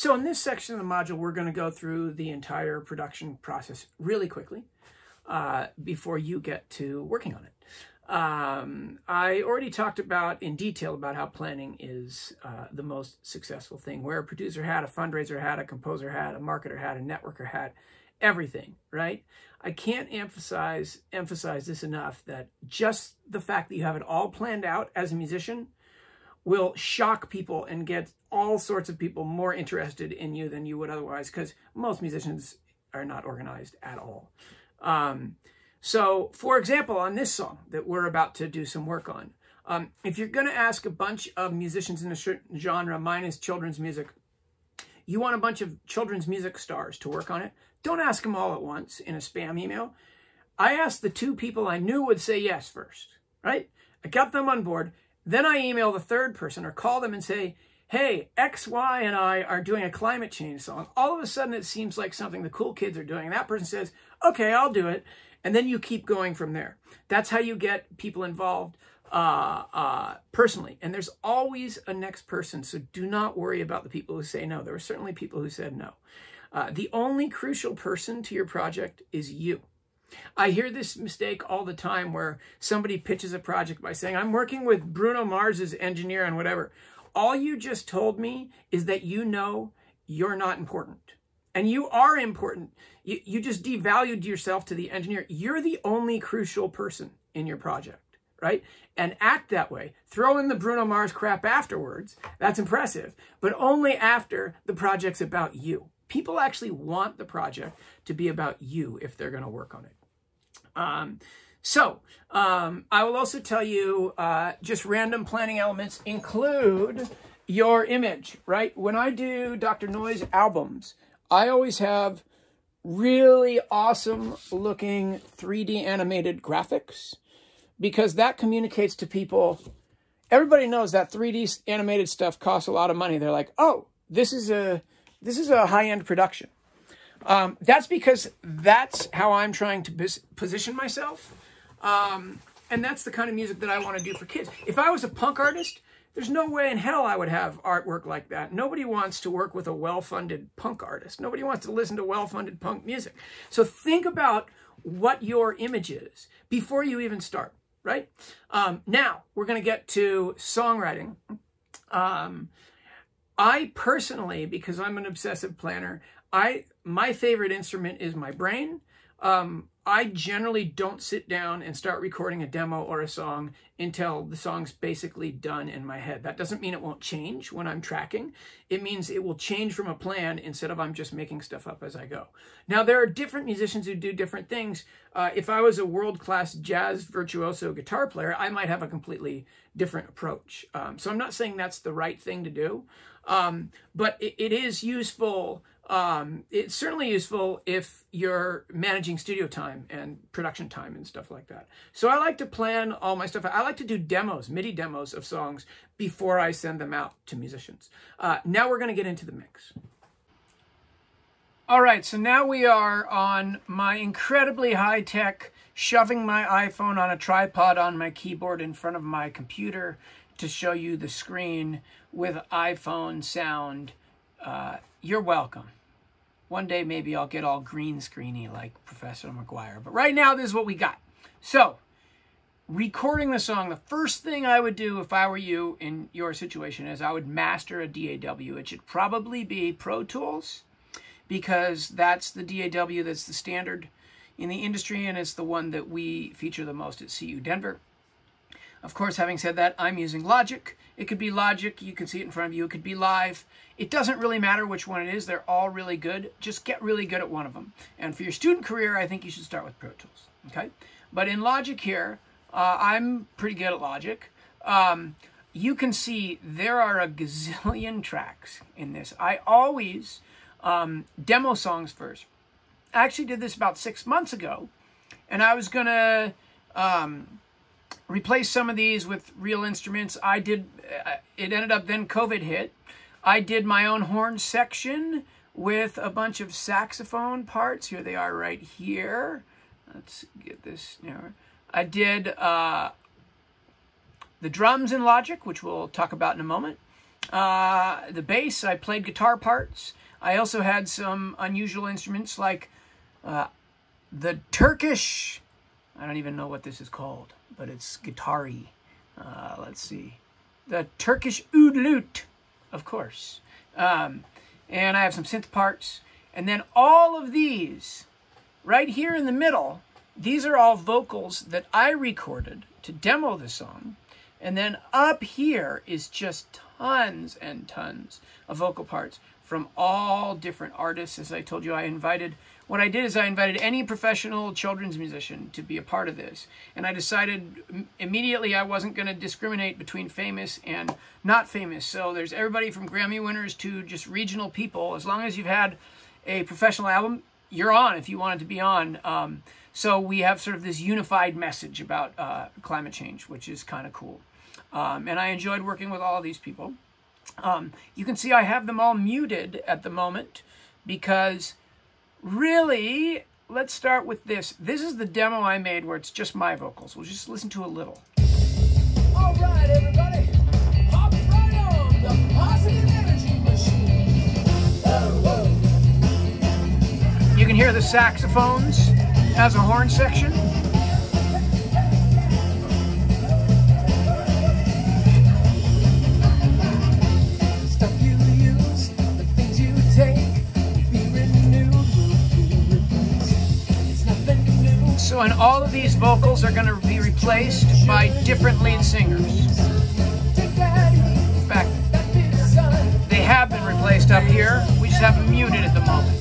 So in this section of the module, we're going to go through the entire production process really quickly uh, before you get to working on it. Um, I already talked about in detail about how planning is uh, the most successful thing. Where a producer had, a fundraiser hat, a composer hat, a marketer hat, a networker hat, everything, right? I can't emphasize emphasize this enough that just the fact that you have it all planned out as a musician will shock people and get all sorts of people more interested in you than you would otherwise because most musicians are not organized at all. Um, so, for example, on this song that we're about to do some work on, um, if you're going to ask a bunch of musicians in a certain genre minus children's music, you want a bunch of children's music stars to work on it, don't ask them all at once in a spam email. I asked the two people I knew would say yes first, right? I got them on board. Then I email the third person or call them and say, hey, X, Y, and I are doing a climate change song. All of a sudden, it seems like something the cool kids are doing. And that person says, okay, I'll do it. And then you keep going from there. That's how you get people involved uh, uh, personally. And there's always a next person. So do not worry about the people who say no. There are certainly people who said no. Uh, the only crucial person to your project is you. I hear this mistake all the time where somebody pitches a project by saying, I'm working with Bruno Mars's engineer on whatever. All you just told me is that you know you're not important. And you are important. You, you just devalued yourself to the engineer. You're the only crucial person in your project, right? And act that way. Throw in the Bruno Mars crap afterwards. That's impressive. But only after the project's about you people actually want the project to be about you if they're going to work on it. Um, so um, I will also tell you uh, just random planning elements include your image, right? When I do Dr. Noize albums, I always have really awesome looking 3D animated graphics because that communicates to people. Everybody knows that 3D animated stuff costs a lot of money. They're like, oh, this is a this is a high-end production. Um, that's because that's how I'm trying to position myself. Um, and that's the kind of music that I want to do for kids. If I was a punk artist, there's no way in hell I would have artwork like that. Nobody wants to work with a well-funded punk artist. Nobody wants to listen to well-funded punk music. So think about what your image is before you even start, right? Um, now, we're going to get to songwriting. Um, I personally, because I'm an obsessive planner, I my favorite instrument is my brain. Um, I generally don't sit down and start recording a demo or a song until the song's basically done in my head. That doesn't mean it won't change when I'm tracking. It means it will change from a plan instead of I'm just making stuff up as I go. Now, there are different musicians who do different things. Uh, if I was a world-class jazz virtuoso guitar player, I might have a completely different approach. Um, so I'm not saying that's the right thing to do. Um, but it, it is useful. Um, it's certainly useful if you're managing studio time and production time and stuff like that. So I like to plan all my stuff. I like to do demos, MIDI demos of songs before I send them out to musicians. Uh, now we're going to get into the mix. All right, so now we are on my incredibly high-tech, shoving my iPhone on a tripod on my keyboard in front of my computer to show you the screen with iPhone sound. Uh, you're welcome. One day maybe I'll get all green screeny like Professor McGuire. But right now, this is what we got. So, recording the song, the first thing I would do if I were you in your situation is I would master a DAW. It should probably be Pro Tools because that's the DAW that's the standard in the industry and it's the one that we feature the most at CU Denver. Of course, having said that, I'm using Logic. It could be Logic. You can see it in front of you. It could be Live. It doesn't really matter which one it is. They're all really good. Just get really good at one of them. And for your student career, I think you should start with Pro Tools. Okay? But in Logic here, uh, I'm pretty good at Logic. Um, you can see there are a gazillion tracks in this. I always um, demo songs first. I actually did this about six months ago, and I was going to... Um, replace some of these with real instruments. I did, uh, it ended up then COVID hit. I did my own horn section with a bunch of saxophone parts. Here they are right here. Let's get this narrower. I did uh, the drums in Logic, which we'll talk about in a moment. Uh, the bass, I played guitar parts. I also had some unusual instruments like uh, the Turkish, I don't even know what this is called, but it's guitar-y. Uh, let's see. The Turkish oud lute, of course. Um, and I have some synth parts. And then all of these, right here in the middle, these are all vocals that I recorded to demo the song. And then up here is just tons and tons of vocal parts from all different artists. As I told you, I invited, what I did is I invited any professional children's musician to be a part of this. And I decided immediately I wasn't going to discriminate between famous and not famous. So there's everybody from Grammy winners to just regional people. As long as you've had a professional album, you're on if you wanted to be on. Um, so we have sort of this unified message about uh, climate change, which is kind of cool. Um, and I enjoyed working with all of these people. Um, you can see I have them all muted at the moment because really, let's start with this. This is the demo I made where it's just my vocals. We'll just listen to a little. All right, everybody. Hop right on the positive energy machine. You can hear the saxophones as a horn section. And all of these vocals are going to be replaced by different lead singers. In fact, they have been replaced up here. We just have them muted at the moment.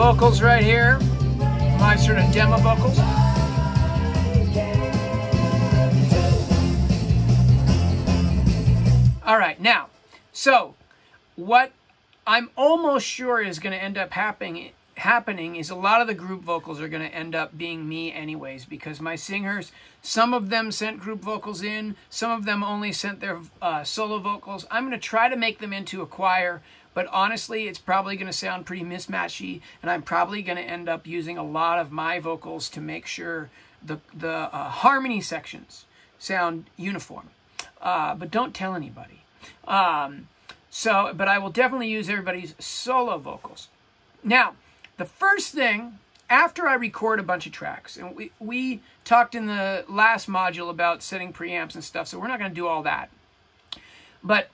Vocals right here. My sort of demo vocals. All right, now, so what I'm almost sure is going to end up happening happening is a lot of the group vocals are going to end up being me anyways because my singers some of them sent group vocals in some of them only sent their uh, solo vocals i'm going to try to make them into a choir but honestly, it's probably going to sound pretty mismatchy, and I'm probably going to end up using a lot of my vocals to make sure the, the uh, harmony sections sound uniform. Uh, but don't tell anybody. Um, so, but I will definitely use everybody's solo vocals. Now, the first thing after I record a bunch of tracks, and we, we talked in the last module about setting preamps and stuff, so we're not going to do all that. But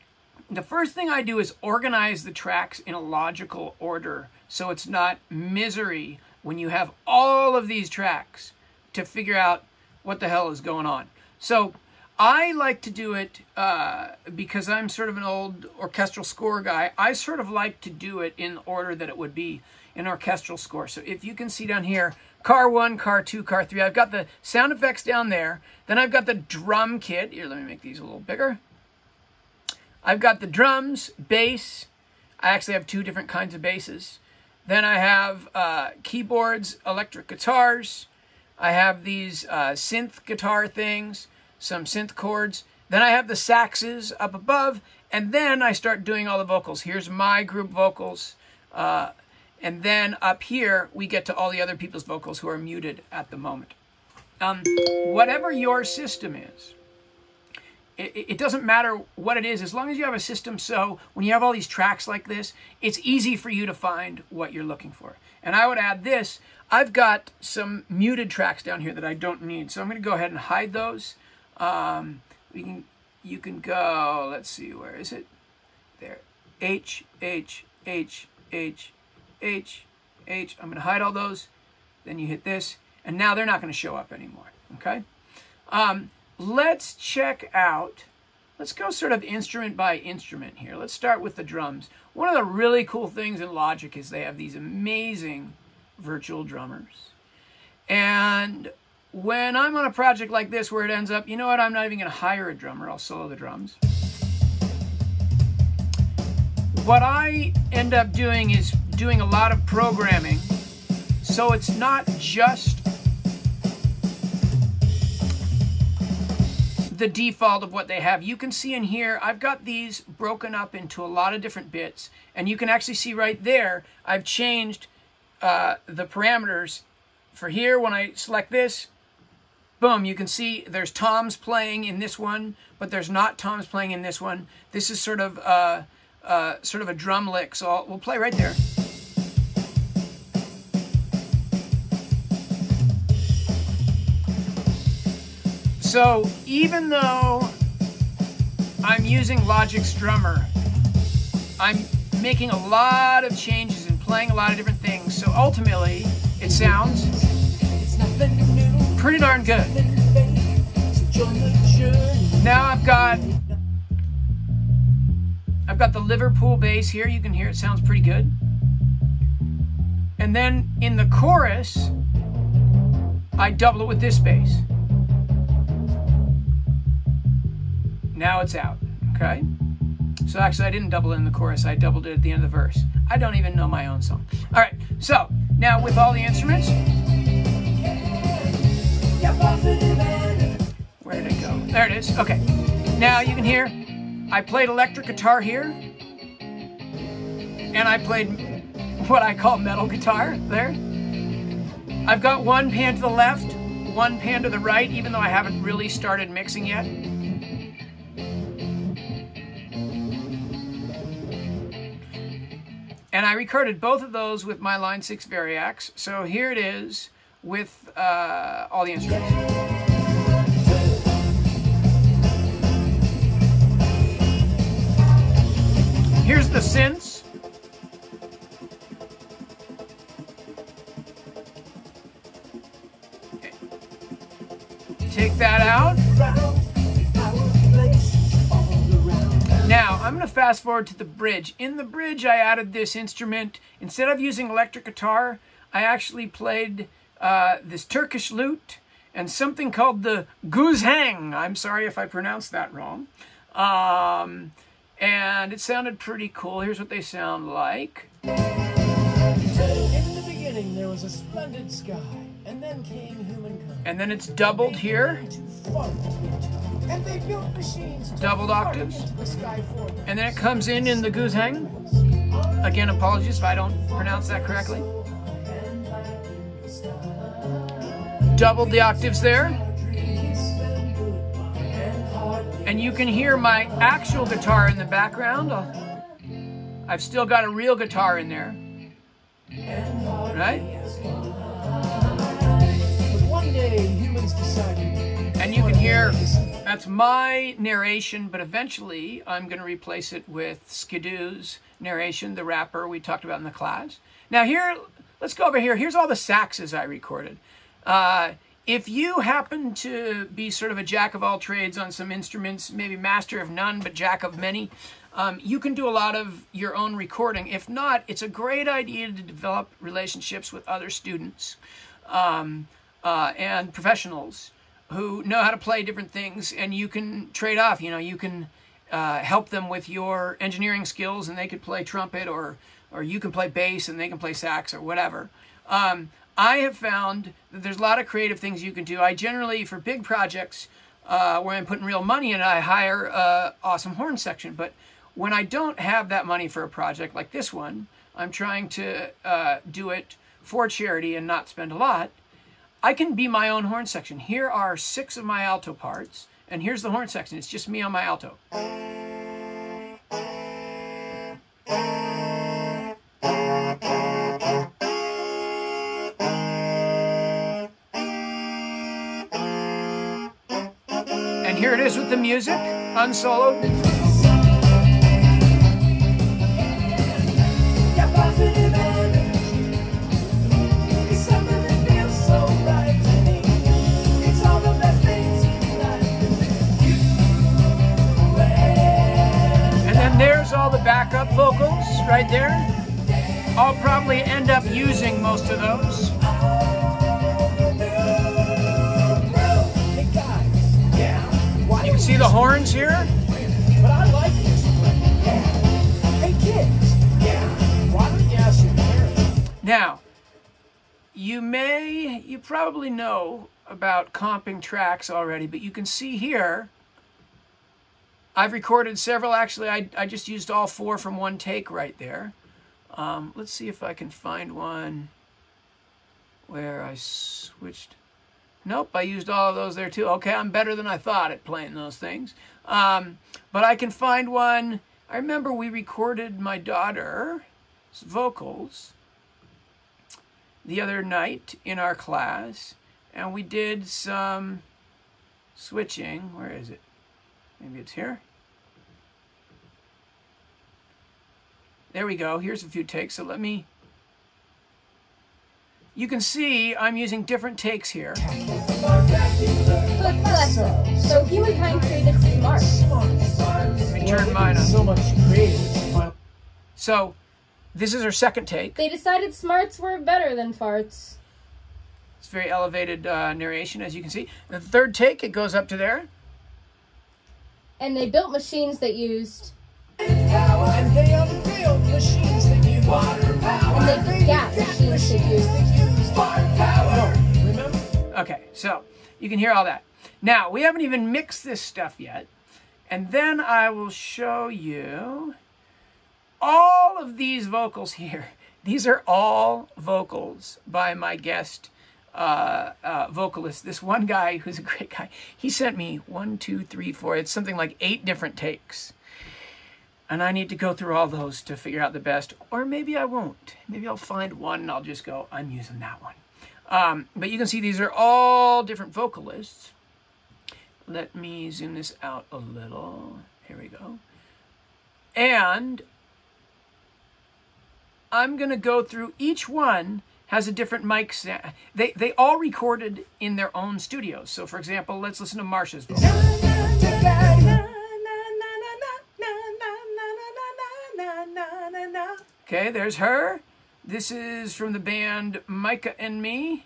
the first thing I do is organize the tracks in a logical order so it's not misery when you have all of these tracks to figure out what the hell is going on. So I like to do it uh, because I'm sort of an old orchestral score guy. I sort of like to do it in order that it would be an orchestral score. So if you can see down here, car one, car two, car three, I've got the sound effects down there. Then I've got the drum kit. Here, let me make these a little bigger. I've got the drums, bass. I actually have two different kinds of basses. Then I have uh, keyboards, electric guitars. I have these uh, synth guitar things, some synth chords. Then I have the saxes up above, and then I start doing all the vocals. Here's my group vocals. Uh, and then up here, we get to all the other people's vocals who are muted at the moment. Um, whatever your system is, it, it, doesn't matter what it is, as long as you have a system so when you have all these tracks like this, it's easy for you to find what you're looking for. And I would add this, I've got some muted tracks down here that I don't need. So I'm going to go ahead and hide those. Um, we can, you can go, let's see, where is it? There. H, H, H, H, H, H. I'm going to hide all those. Then you hit this. And now they're not going to show up anymore. Okay? Um, let's check out, let's go sort of instrument by instrument here. Let's start with the drums. One of the really cool things in Logic is they have these amazing virtual drummers. And when I'm on a project like this where it ends up, you know what, I'm not even going to hire a drummer, I'll solo the drums. what I end up doing is doing a lot of programming. So it's not just the default of what they have. You can see in here, I've got these broken up into a lot of different bits. And you can actually see right there, I've changed uh, the parameters for here. When I select this, boom, you can see there's toms playing in this one, but there's not toms playing in this one. This is sort of uh, uh, sort of a drum lick, so I'll, we'll play right there. So even though I'm using Logic's drummer, I'm making a lot of changes and playing a lot of different things. So ultimately, it sounds pretty darn good. Now I've got I've got the Liverpool bass here. You can hear it sounds pretty good. And then in the chorus, I double it with this bass. Now it's out, okay? So actually I didn't double in the chorus, I doubled it at the end of the verse. I don't even know my own song. All right, so now with all the instruments, where did it go? There it is, okay. Now you can hear, I played electric guitar here, and I played what I call metal guitar there. I've got one pan to the left, one pan to the right, even though I haven't really started mixing yet. And I recorded both of those with my Line 6 Variax. So here it is with uh, all the instruments. Here's the synths. Take that out. Now, I'm going to fast forward to the bridge. In the bridge, I added this instrument. Instead of using electric guitar, I actually played uh, this Turkish lute and something called the guzheng. I'm sorry if I pronounced that wrong. Um, and it sounded pretty cool. Here's what they sound like. In the beginning, there was a splendid sky, and then came humankind. And then it's doubled here. And they built machines doubled octaves. And then it comes in in the guzheng. Again, apologies if I don't pronounce that correctly. Doubled the octaves there. And you can hear my actual guitar in the background. Uh, I've still got a real guitar in there. Right? One day humans decided and you can hear that's my narration, but eventually I'm going to replace it with Skidoo's narration, the rapper we talked about in the class. Now here, let's go over here. Here's all the saxes I recorded. Uh, if you happen to be sort of a jack of all trades on some instruments, maybe master of none, but jack of many, um, you can do a lot of your own recording. If not, it's a great idea to develop relationships with other students um, uh, and professionals who know how to play different things and you can trade off you know you can uh, help them with your engineering skills and they could play trumpet or or you can play bass and they can play sax or whatever. Um, i have found that there's a lot of creative things you can do. I generally for big projects uh, where i'm putting real money in i hire a awesome horn section. But when i don't have that money for a project like this one i'm trying to uh, do it for charity and not spend a lot I can be my own horn section. Here are six of my alto parts, and here's the horn section. It's just me on my alto. And here it is with the music, unsoloed. all the backup vocals right there. I'll probably end up using most of those. You can see the horns here. Now, you may, you probably know about comping tracks already, but you can see here I've recorded several. Actually, I, I just used all four from one take right there. Um, let's see if I can find one where I switched. Nope, I used all of those there too. Okay, I'm better than I thought at playing those things. Um, but I can find one. I remember we recorded my daughter's vocals the other night in our class, and we did some switching. Where is it? Maybe it's here. There we go. Here's a few takes. So let me. You can see I'm using different takes here. But Alexa, so Humankind created smart. Let me turn mine on. So much creative. So this is our second take. They decided smarts were better than farts. It's very elevated uh, narration, as you can see. The third take, it goes up to there. And they built machines that used And they unveiled machines that use water power. And they got machines that use power. Remember? Okay, so you can hear all that. Now, we haven't even mixed this stuff yet. And then I will show you all of these vocals here. These are all vocals by my guest uh, uh, vocalist. This one guy who's a great guy, he sent me one, two, three, four, it's something like eight different takes. And I need to go through all those to figure out the best. Or maybe I won't. Maybe I'll find one and I'll just go, I'm using that one. Um, but you can see these are all different vocalists. Let me zoom this out a little. Here we go. And I'm going to go through each one has a different mic. They, they all recorded in their own studios. So, for example, let's listen to Marsha's vocal. Okay, there's her. This is from the band Micah and Me.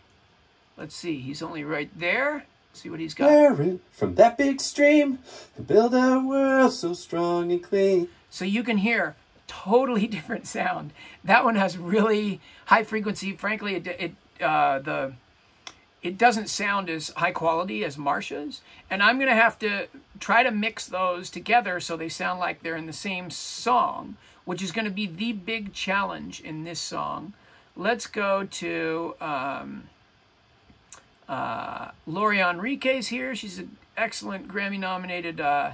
Let's see, he's only right there. Let's see what he's got. From that big stream and build a world so strong and clean. So you can hear totally different sound. That one has really high frequency. Frankly, it, it uh, the it doesn't sound as high quality as Marsha's, and I'm gonna have to try to mix those together so they sound like they're in the same song, which is gonna be the big challenge in this song. Let's go to um, uh, Lori Henriques here. She's an excellent Grammy-nominated uh,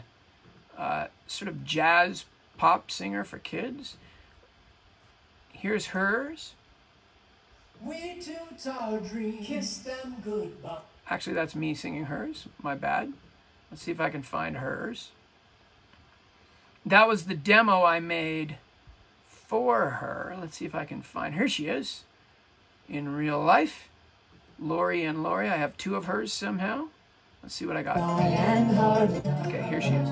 uh, sort of jazz pop singer for kids. Here's hers. We toot our dreams, kiss them goodbye. Actually, that's me singing hers. My bad. Let's see if I can find hers. That was the demo I made for her. Let's see if I can find. Here she is in real life. Lori and Lori. I have two of hers somehow. Let's see what I got. Okay, here she is.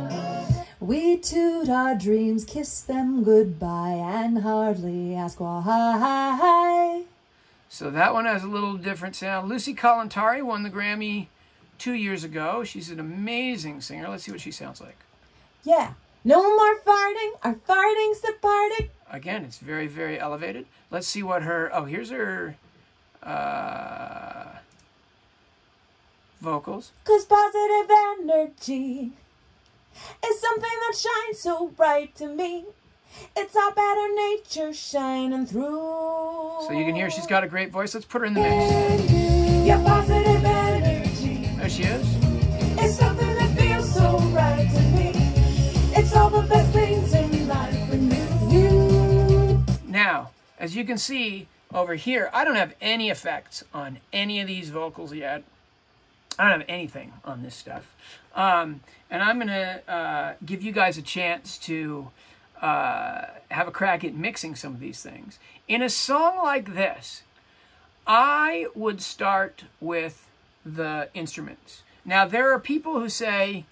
We toot our dreams, kiss them goodbye, and hardly ask why. So that one has a little different sound. Lucy Kalantari won the Grammy two years ago. She's an amazing singer. Let's see what she sounds like. Yeah, no more farting. Our farting's departing. Again, it's very, very elevated. Let's see what her. Oh, here's her uh, vocals. Cause positive energy is something that shines so bright to me. It's our better nature shining through. So you can hear she's got a great voice. Let's put her in the mix. As you can see over here, I don't have any effects on any of these vocals yet. I don't have anything on this stuff. Um, and I'm going to uh, give you guys a chance to uh, have a crack at mixing some of these things. In a song like this, I would start with the instruments. Now, there are people who say,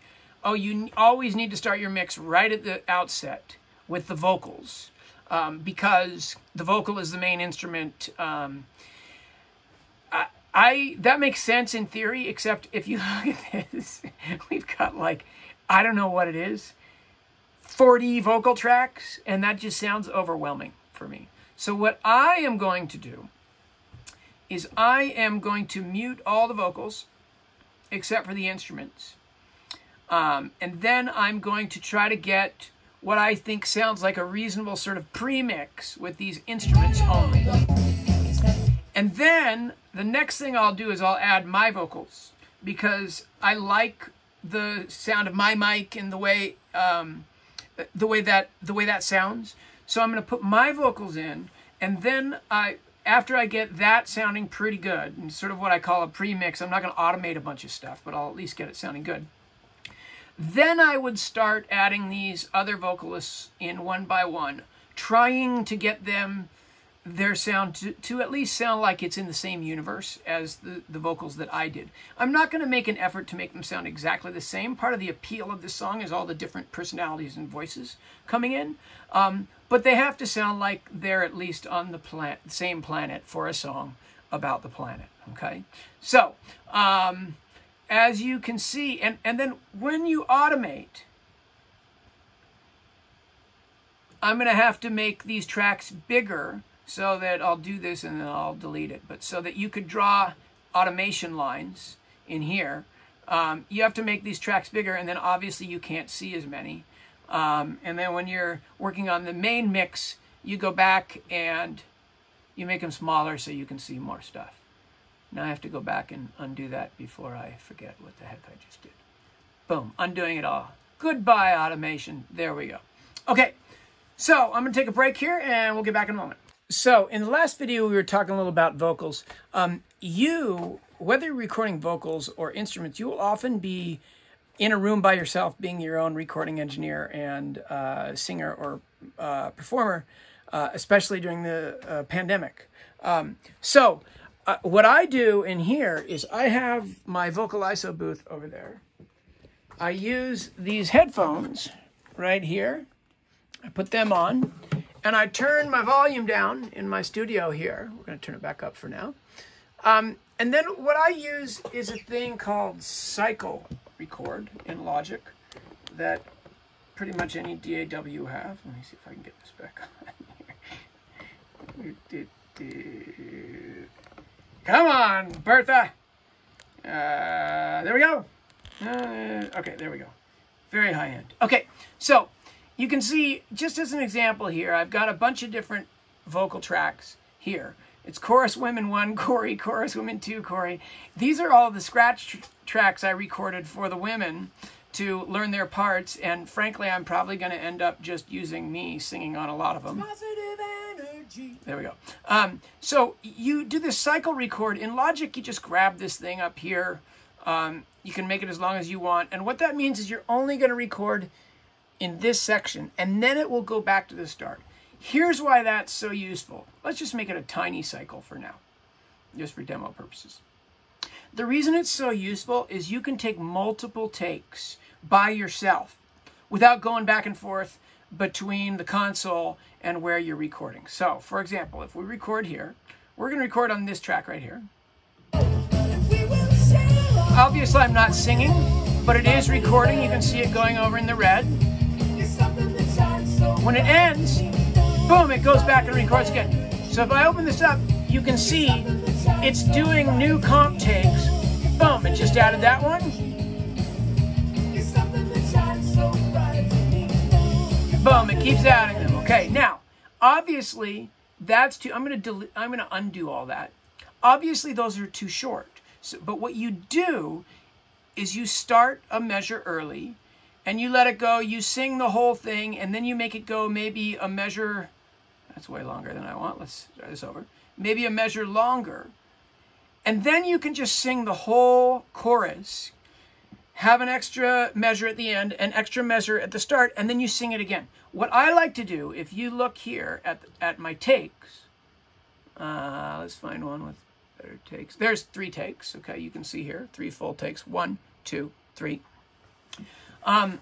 oh, you always need to start your mix right at the outset with the vocals um, because the vocal is the main instrument. Um, I, I that makes sense in theory, except if you look at this, we've got like I don't know what it is, 40 vocal tracks, and that just sounds overwhelming for me. So what I am going to do is I am going to mute all the vocals except for the instruments. Um, and then I'm going to try to get what I think sounds like a reasonable sort of premix with these instruments only. And then the next thing I'll do is I'll add my vocals because I like the sound of my mic and the way um, the way that the way that sounds. So I'm going to put my vocals in, and then I after I get that sounding pretty good, and sort of what I call a pre-mix. I'm not going to automate a bunch of stuff, but I'll at least get it sounding good. Then I would start adding these other vocalists in one by one, trying to get them their sound to, to at least sound like it's in the same universe as the, the vocals that I did. I'm not going to make an effort to make them sound exactly the same. Part of the appeal of this song is all the different personalities and voices coming in. Um, but they have to sound like they're at least on the plan- same planet for a song about the planet. Okay? So, um, as you can see, and, and then when you automate, I'm going to have to make these tracks bigger so that I'll do this and then I'll delete it. But so that you could draw automation lines in here, um, you have to make these tracks bigger and then obviously you can't see as many. Um, and then when you're working on the main mix, you go back and you make them smaller so you can see more stuff. Now I have to go back and undo that before I forget what the heck I just did. Boom, undoing it all. Goodbye, automation. There we go. Okay, so I'm going to take a break here and we'll get back in a moment. So in the last video, we were talking a little about vocals. Um, you, whether you're recording vocals or instruments, you will often be in a room by yourself, being your own recording engineer and uh, singer or uh, performer, uh, especially during the uh, pandemic. Um, so what I do in here is I have my vocal iso booth over there. I use these headphones right here. I put them on and I turn my volume down in my studio here. We're going to turn it back up for now. Um, and then what I use is a thing called Cycle Record in Logic that pretty much any DAW have. Let me see if I can get this back on. Come on, Bertha. Uh, there we go. Uh, okay, there we go. Very high end. Okay, so you can see, just as an example here, I've got a bunch of different vocal tracks here. It's Chorus Women 1, Corey, Chorus Women 2, Corey. These are all the scratch tr tracks I recorded for the women to learn their parts, and frankly, I'm probably going to end up just using me singing on a lot of them. There we go. Um, so you do this cycle record. In Logic, you just grab this thing up here. Um, you can make it as long as you want. And what that means is you're only going to record in this section, and then it will go back to the start. Here's why that's so useful. Let's just make it a tiny cycle for now, just for demo purposes. The reason it's so useful is you can take multiple takes by yourself without going back and forth between the console and where you're recording. So, for example, if we record here, we're going to record on this track right here. Obviously, I'm not singing, but it is recording. You can see it going over in the red. When it ends, boom, it goes back and records again. So if I open this up, you can see it's doing new comp takes. Boom, it just added that one. It keeps adding them. Okay, now, obviously, that's too, I'm going to I'm going to undo all that. Obviously, those are too short. So, but what you do is you start a measure early and you let it go. You sing the whole thing and then you make it go maybe a measure. That's way longer than I want. Let's start this over. Maybe a measure longer. And then you can just sing the whole chorus have an extra measure at the end, an extra measure at the start, and then you sing it again. What I like to do, if you look here at, at my takes, uh, let's find one with better takes. There's three takes, okay, you can see here, three full takes, one, two, three. Um,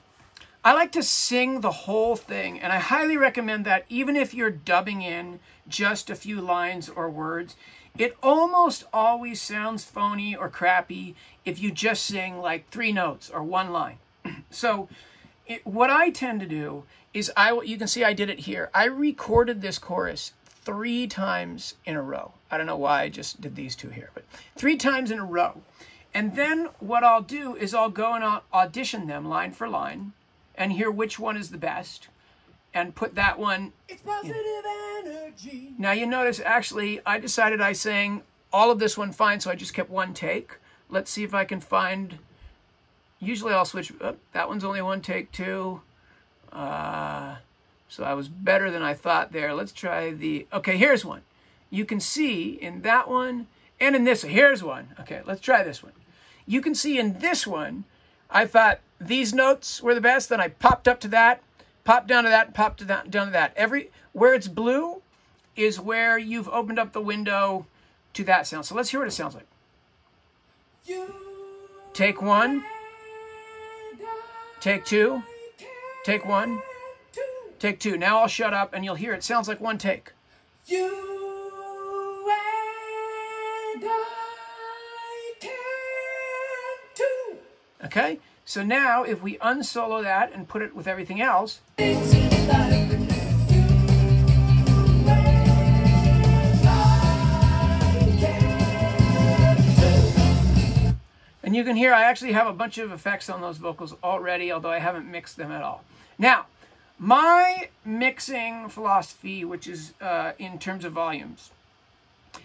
I like to sing the whole thing, and I highly recommend that even if you're dubbing in just a few lines or words, it almost always sounds phony or crappy if you just sing like three notes or one line. so it, what I tend to do is I you can see I did it here. I recorded this chorus three times in a row. I don't know why I just did these two here, but three times in a row. And then what I'll do is I'll go and I'll audition them line for line and hear which one is the best and put that one. It's positive energy. Now you notice actually I decided I sang all of this one fine, so I just kept one take. Let's see if I can find. Usually I'll switch. Oh, that one's only one take too. Uh, so I was better than I thought there. Let's try the. Okay, here's one. You can see in that one and in this. Here's one. Okay, let's try this one. You can see in this one, I thought these notes were the best. Then I popped up to that, popped down to that, popped to that, down to that. Every where it's blue is where you've opened up the window to that sound. So let's hear what it sounds like. You Take one, take two, take one, take two. Now I'll shut up and you'll hear it sounds like one take. You and I can do. Okay? So now if we unsolo that and put it with everything else, And you can hear I actually have a bunch of effects on those vocals already, although I haven't mixed them at all. Now, my mixing philosophy, which is uh, in terms of volumes,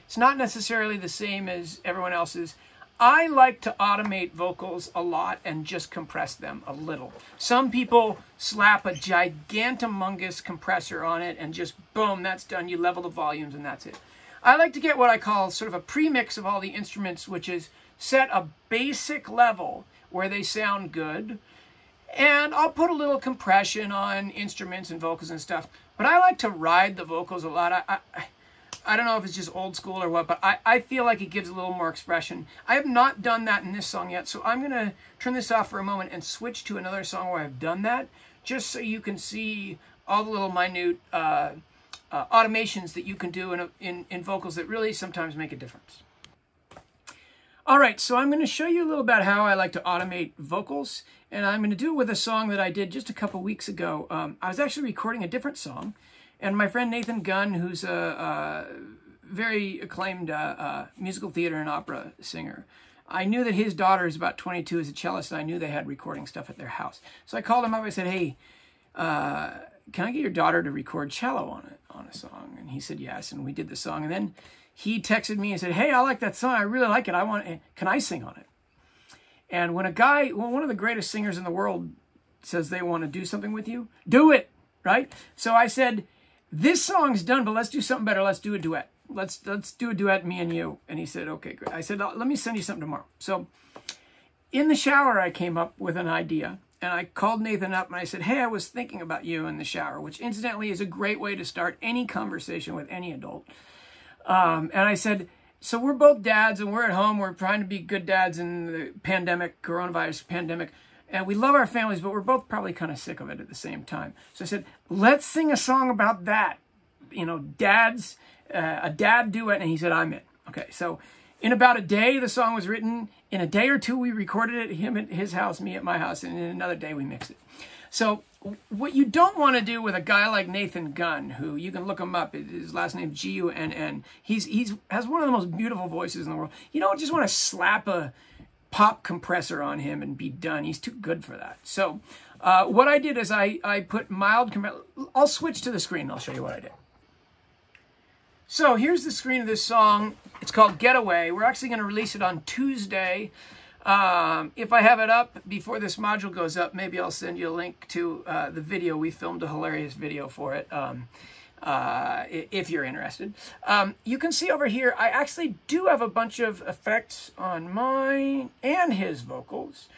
it's not necessarily the same as everyone else's. I like to automate vocals a lot and just compress them a little. Some people slap a gigantomongous compressor on it and just boom, that's done. You level the volumes and that's it. I like to get what I call sort of a premix of all the instruments, which is set a basic level where they sound good. And I'll put a little compression on instruments and vocals and stuff. But I like to ride the vocals a lot. I, I, I don't know if it's just old school or what, but I, I feel like it gives a little more expression. I have not done that in this song yet, so I'm going to turn this off for a moment and switch to another song where I've done that, just so you can see all the little minute uh, uh, automations that you can do in, in, in vocals that really sometimes make a difference. All right, so I'm going to show you a little about how I like to automate vocals, and I'm going to do it with a song that I did just a couple weeks ago. Um, I was actually recording a different song, and my friend Nathan Gunn, who's a, a very acclaimed uh, uh, musical theater and opera singer, I knew that his daughter is about 22 as a cellist, and I knew they had recording stuff at their house. So I called him up. I said, "Hey, uh, can I get your daughter to record cello on it on a song?" And he said yes, and we did the song. And then he texted me and said, "Hey, I like that song. I really like it. I want. Can I sing on it?" And when a guy, well, one of the greatest singers in the world, says they want to do something with you, do it, right? So I said, "This song's done, but let's do something better. Let's do a duet. Let's let's do a duet, me and you." And he said, "Okay, great." I said, "Let me send you something tomorrow." So in the shower, I came up with an idea. And I called Nathan up and I said, Hey, I was thinking about you in the shower, which incidentally is a great way to start any conversation with any adult. Um, and I said, so we're both dads and we're at home. We're trying to be good dads in the pandemic, coronavirus pandemic. And we love our families, but we're both probably kind of sick of it at the same time. So I said, let's sing a song about that. You know, dads, uh, a dad duet. And he said, I'm in. Okay. So in about a day, the song was written. In a day or two, we recorded it, him at his house, me at my house. And in another day, we mixed it. So what you don't want to do with a guy like Nathan Gunn, who you can look him up, his last name G U N N. He's he's has one of the most beautiful voices in the world. You don't just want to slap a pop compressor on him and be done. He's too good for that. So uh, what I did is I I put mild. Com- I'll switch to the screen. I'll show you what I did. So here's the screen of this song. It's called Getaway. We're actually going to release it on Tuesday. Um, if I have it up before this module goes up, maybe I'll send you a link to uh, the video. We filmed a hilarious video for it. Um, uh, if you're interested. Um, you can see over here, I actually do have a bunch of effects on mine and his vocals,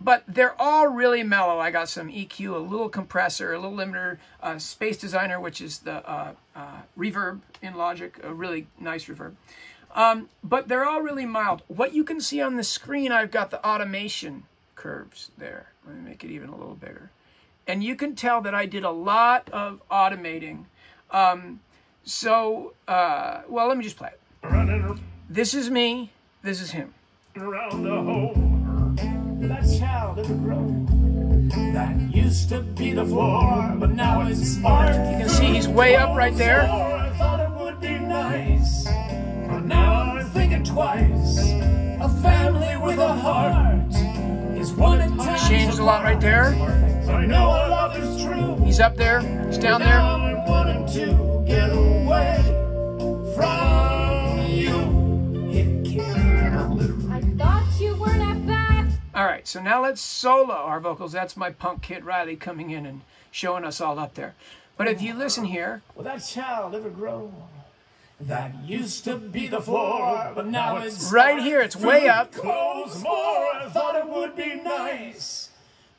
but they're all really mellow. I got some EQ, a little compressor, a little limiter, uh, Space Designer, which is the uh, uh, reverb in Logic, a really nice reverb. Um, but they're all really mild. What you can see on the screen, I've got the automation curves there. Let me make it even a little bigger. And you can tell that I did a lot of automating. Um, so, uh, well, let me just play it. This is me. This is him. around the hole. That child in the grove. That used to be the floor, but now it's art. You can see he's way up right there. I thought it would be nice. But now I'm thinking twice. A family with a heart is one at times. Changed a lot right there. I know love is true. He's up there. He's down there. Now I'm wanting to get away from you. Hit it, kid. I thought you weren't at bat. All right, so now let's solo our vocals. That's my punk kid Riley coming in and showing us all up there. But if you listen here, Will that child ever grow? That used to be the floor, but now it's right here, it's way up. Close more. I thought it would be nice,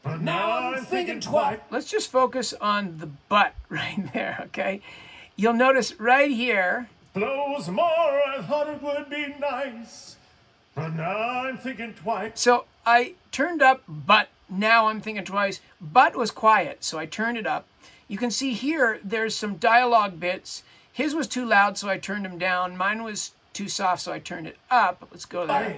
but now I'm thinking twice. Let's just focus on the butt right there, okay? You'll notice right here, Close more. I thought it would be nice, but now I'm thinking twice. so I turned up, but now I'm thinking twice. But was quiet, so I turned it up. You can see here, there's some dialogue bits. His was too loud, so I turned him down. Mine was too soft, so I turned it up. Let's go there.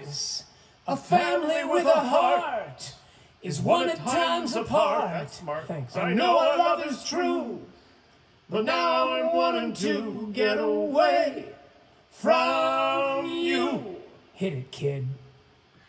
A family with a heart is one at times apart. That's smart. Thanks. I know our love is true, but now I'm wanting to get away from you. Hit it, kid.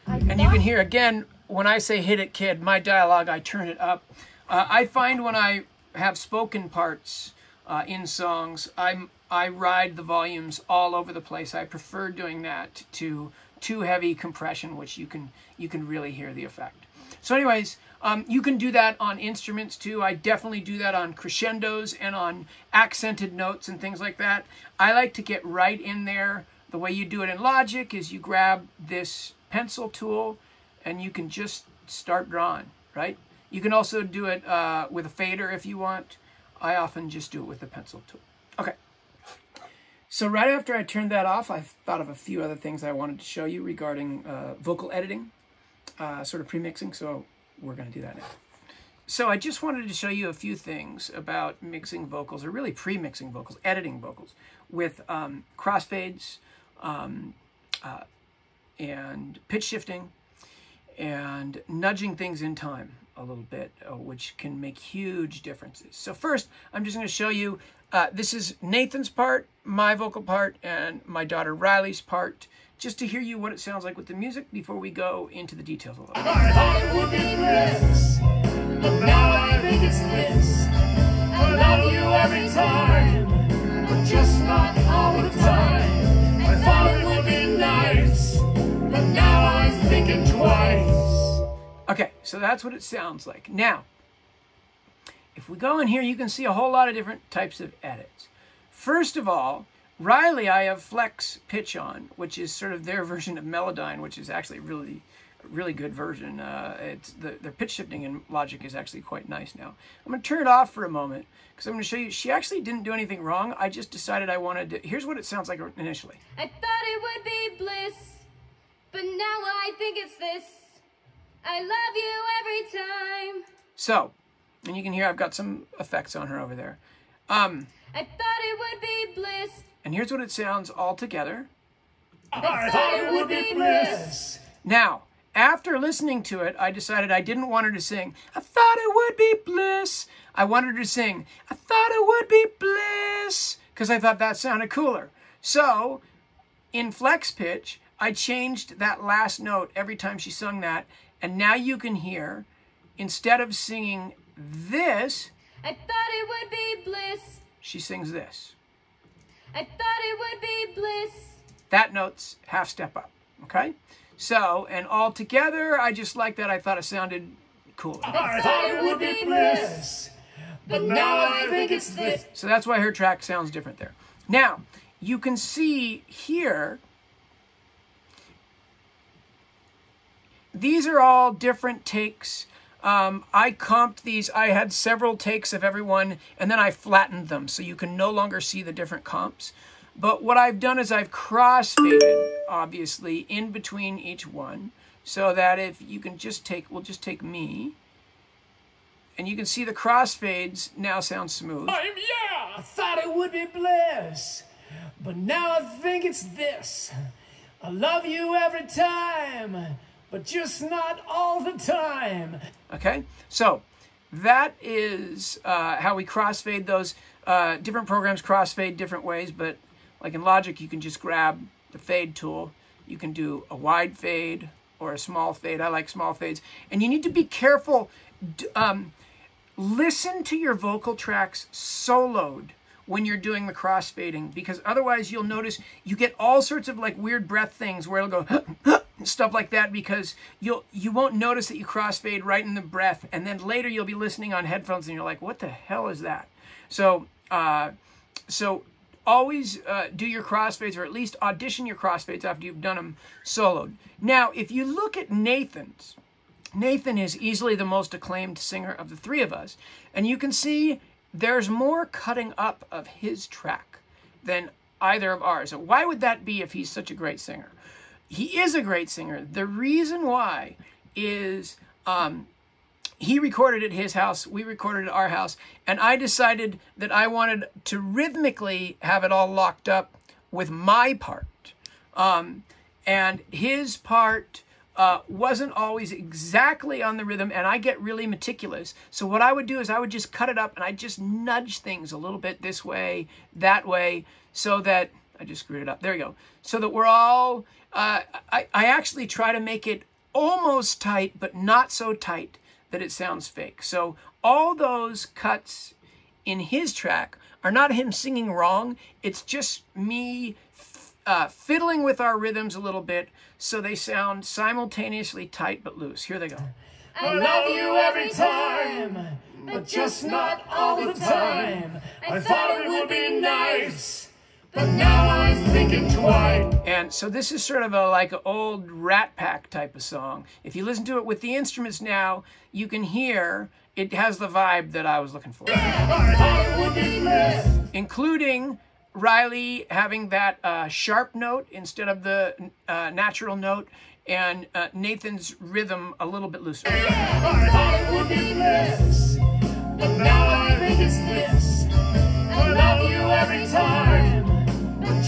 And you can hear again when I say hit it, kid, my dialogue, I turn it up. Uh, I find when I have spoken parts uh, in songs, I'm I ride the volumes all over the place. I prefer doing that to too heavy compression, which you can you can really hear the effect. So, anyways, um, you can do that on instruments too. I definitely do that on crescendos and on accented notes and things like that. I like to get right in there. The way you do it in Logic is you grab this pencil tool and you can just start drawing, right? You can also do it uh, with a fader if you want. I often just do it with the pencil tool. Okay. So right after I turned that off, I thought of a few other things I wanted to show you regarding uh, vocal editing, uh, sort of pre-mixing. So we're going to do that now. So I just wanted to show you a few things about mixing vocals, or really pre-mixing vocals, editing vocals, with um, crossfades um, uh, and pitch shifting and nudging things in time a little bit, uh, which can make huge differences. So first, I'm just going to show you, uh, this is Nathan's part, my vocal part, and my daughter Riley's part, just to hear you what it sounds like with the music before we go into the details a little bit. I thought it would be this, but now I think it's this. I love you every time, but just not all the time. I thought it would be nice, but now I'm thinking twice. Okay, so that's what it sounds like. Now, if we go in here, you can see a whole lot of different types of edits. First of all, Riley, I have flex pitch on, which is sort of their version of Melodyne, which is actually really, really good version. Uh, it's the, their pitch shifting in Logic is actually quite nice now. I'm going to turn it off for a moment because I'm going to show you. She actually didn't do anything wrong. I just decided I wanted to. Here's what it sounds like initially. I thought it would be bliss, but now I think it's this. I love you every time. So, and you can hear I've got some effects on her over there. Um, I thought it would be bliss. And here's what it sounds all together. I thought it would be bliss. Now, after listening to it, I decided I didn't want her to sing, I thought it would be bliss. I wanted her to sing, I thought it would be bliss, because I thought that sounded cooler. So, in flex pitch, I changed that last note every time she sung that, and now you can hear, instead of singing this, I thought it would be bliss. she sings this. I thought it would be bliss. That note's half step up, okay? So, and all together, I just like that. I thought it sounded cooler. I thought it would be bliss, but now I think it's this. So that's why her track sounds different there. Now, you can see here, these are all different takes. Um, I comped these. I had several takes of everyone, and then I flattened them so you can no longer see the different comps. But what I've done is I've crossfaded, obviously, in between each one, so that if you can just take, we'll just take me, and you can see the crossfades now sound smooth. I'm yeah. I thought it would be bliss, but now I think it's this. I love you every time, but just not all the time. Okay, so that is uh, how we crossfade those. Uh, different programs crossfade different ways, but Like in Logic, you can just grab the fade tool. You can do a wide fade or a small fade. I like small fades. And you need to be careful. Um, listen to your vocal tracks soloed when you're doing the crossfading because otherwise you'll notice you get all sorts of like weird breath things where it'll go stuff like that because you'll you won't notice that you crossfade right in the breath and then later you'll be listening on headphones and you're like what the hell is that so uh, so always uh, do your crossfades or at least audition your crossfades after you've done them soloed now if you look at Nathan's Nathan is easily the most acclaimed singer of the three of us and you can see there's more cutting up of his track than either of ours. So why would that be if he's such a great singer? He is a great singer. The reason why is um, he recorded at his house, we recorded at our house, and I decided that I wanted to rhythmically have it all locked up with my part. Um, and his part uh, wasn't always exactly on the rhythm, and I get really meticulous. So what I would do is I would just cut it up and I just nudge things a little bit this way, that way, so that I just screwed it up. There you go. So that we're all. Uh, I I actually try to make it almost tight, but not so tight that it sounds fake. So all those cuts in his track are not him singing wrong. It's just me uh, fiddling with our rhythms a little bit so they sound simultaneously tight but loose. Here they go. I love you every time, but just not all the time. I thought it would be nice, but now I'm thinking twice. And so this is sort of a like an old Rat Pack type of song. If you listen to it with the instruments now, you can hear it has the vibe that I was looking for. Be. Including Riley having that uh, sharp note instead of the uh, natural note, and uh, Nathan's rhythm a little bit looser. I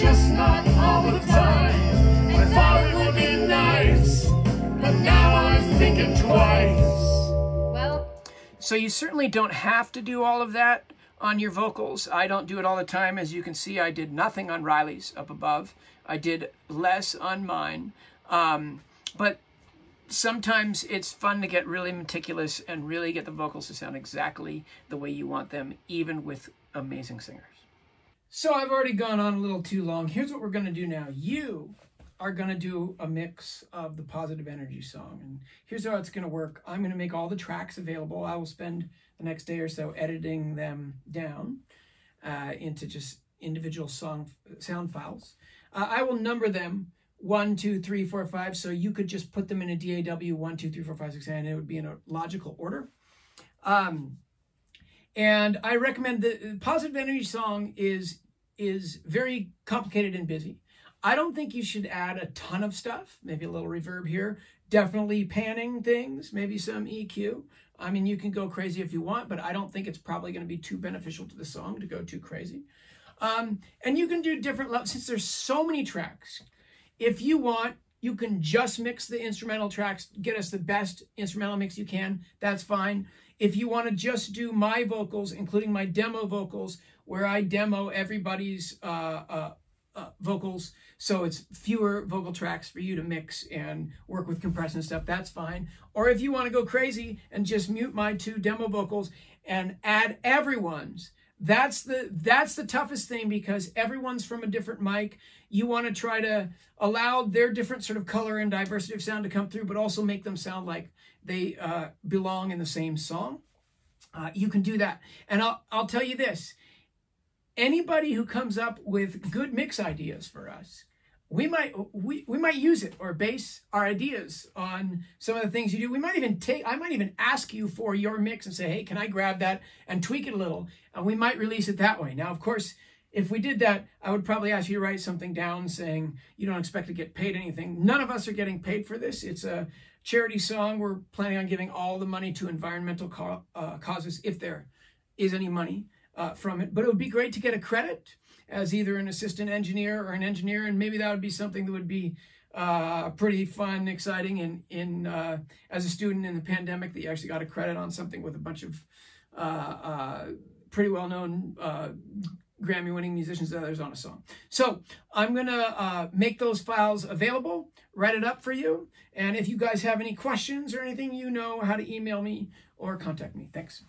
just not all the time. I thought it would be nice, but now I'm thinking twice. Well, So you certainly don't have to do all of that on your vocals. I don't do it all the time. As you can see, I did nothing on Riley's up above. I did less on mine. Um, but sometimes it's fun to get really meticulous and really get the vocals to sound exactly the way you want them, even with amazing singers. So I've already gone on a little too long. Here's what we're going to do now. You are going to do a mix of the positive energy song. And here's how it's going to work. I'm going to make all the tracks available. I will spend the next day or so editing them down uh, into just individual song sound files. Uh, I will number them one, two, three, four, five. So you could just put them in a DAW one, two, three, four, five, six, and it would be in a logical order. Um, and I recommend the positive energy song is is very complicated and busy. I don't think you should add a ton of stuff. Maybe a little reverb here. Definitely panning things. Maybe some EQ. I mean, you can go crazy if you want, but I don't think it's probably going to be too beneficial to the song to go too crazy. Um, and you can do different levels since there's so many tracks. If you want, you can just mix the instrumental tracks, get us the best instrumental mix you can. That's fine. If you want to just do my vocals, including my demo vocals, where I demo everybody's uh, uh, uh, vocals, so it's fewer vocal tracks for you to mix and work with compression stuff, that's fine. Or if you want to go crazy and just mute my two demo vocals and add everyone's, that's the that's the toughest thing because everyone's from a different mic. You want to try to allow their different sort of color and diversity of sound to come through, but also make them sound like they uh, belong in the same song. Uh, you can do that, and I'll I'll tell you this: anybody who comes up with good mix ideas for us, we might we, we might use it or base our ideas on some of the things you do. We might even take I might even ask you for your mix and say, hey, can I grab that and tweak it a little? And we might release it that way. Now, of course, if we did that, I would probably ask you to write something down saying you don't expect to get paid anything. None of us are getting paid for this. It's a charity song. We're planning on giving all the money to environmental uh, causes if there is any money uh, from it. But it would be great to get a credit as either an assistant engineer or an engineer, and maybe that would be something that would be uh, pretty fun, exciting, and in uh, as a student in the pandemic, that you actually got a credit on something with a bunch of uh, uh, pretty well-known Grammy winning musicians that others on a song. So I'm going to uh, make those files available, write it up for you. And if you guys have any questions or anything, you know how to email me or contact me. Thanks.